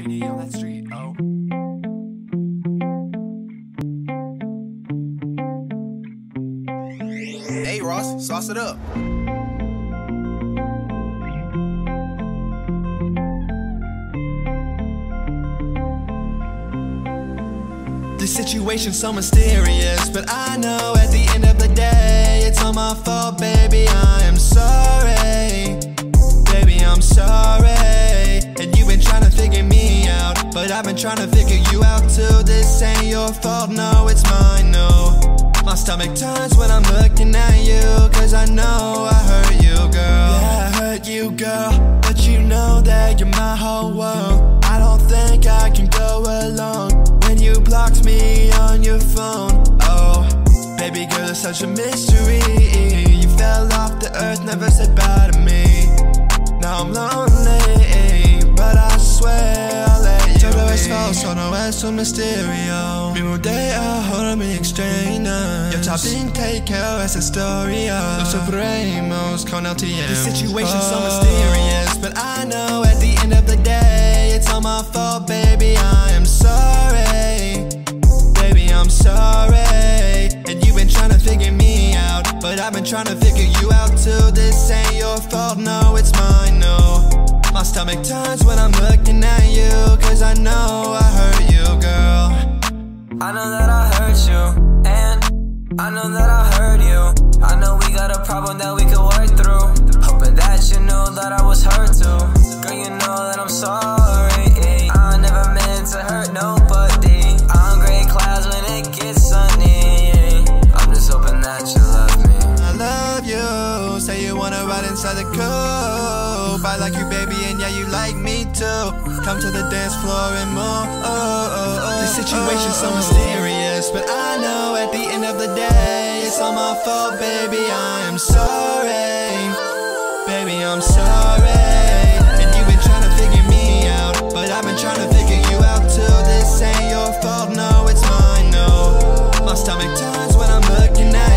JD on that street. Oh. Hey Ross, sauce it up. The situation's so mysterious, but I know at the end of the day, it's all my fault, baby. I I've been trying to figure you out too. This ain't your fault, no, it's mine, no. My stomach turns when I'm looking at you, cause I know I hurt you, girl. Yeah, I hurt you, girl, but you know that you're my whole world. I don't think I can go alone when you blocked me on your phone. Oh, baby girl, it's such a mystery. You fell off the earth, never said bye to me. Now I'm lonely, falso, no es un misterio Mi mudé ahora mi extraña Yo también te quiero esa historia Los supremos con el tiempo The oh. situation's so mysterious But I know at the end of the day It's all my fault, baby, I am sorry. Baby, I'm sorry. And you've been trying to figure me out But I've been trying to figure you out too. This ain't your fault, no, it's mine, no. My stomach turns when I'm looking at you Cause I know I hurt you, that I hurt you. I know we got a problem that we could work through. Hoping that you know that I was hurt too. Girl, you know that I'm sorry. I never meant to hurt nobody. I'm gray clouds when it gets sunny. I'm just hoping that you love me. I love you. Say you wanna ride inside the coupe. I like you, baby, and yeah, you like me too. Come to the dance floor and more. Oh, oh, oh, the situation's so oh, oh. mysterious, but I know at the end of the day, it's all my fault, baby, I am sorry. Baby, I'm sorry. And you've been trying to figure me out But I've been trying to figure you out too This ain't your fault, no, it's mine, no. My stomach turns when I'm looking at